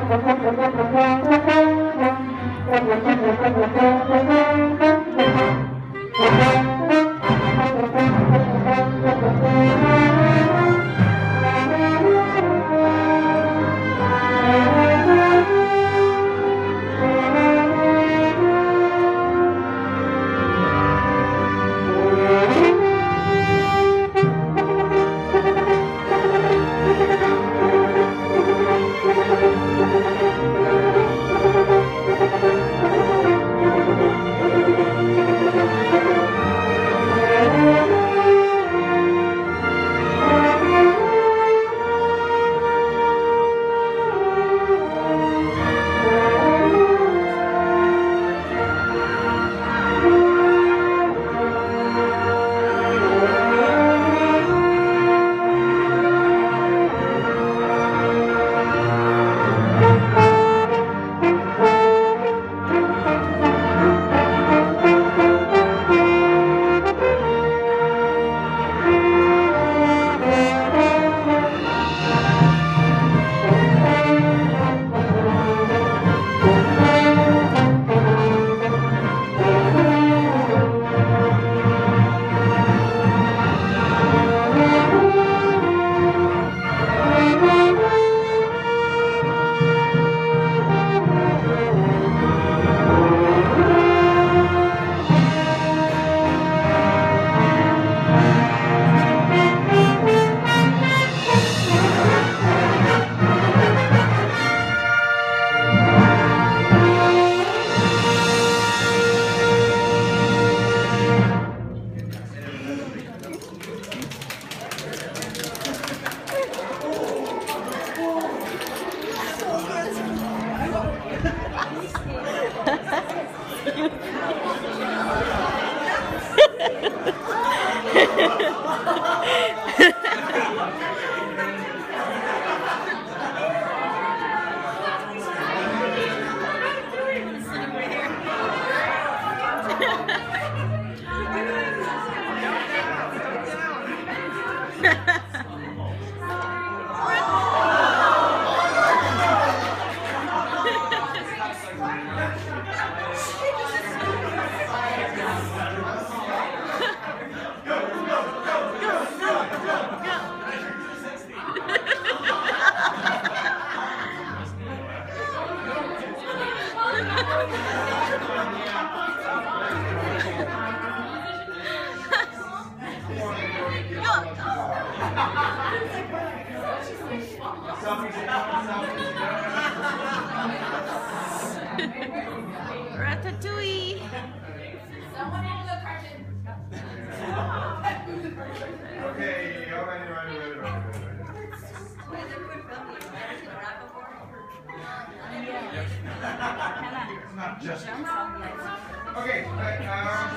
Thank you. Ha ha ha. Ratatouille. Okay, all right, all right, all right, all right. It's not just. Okay, uh,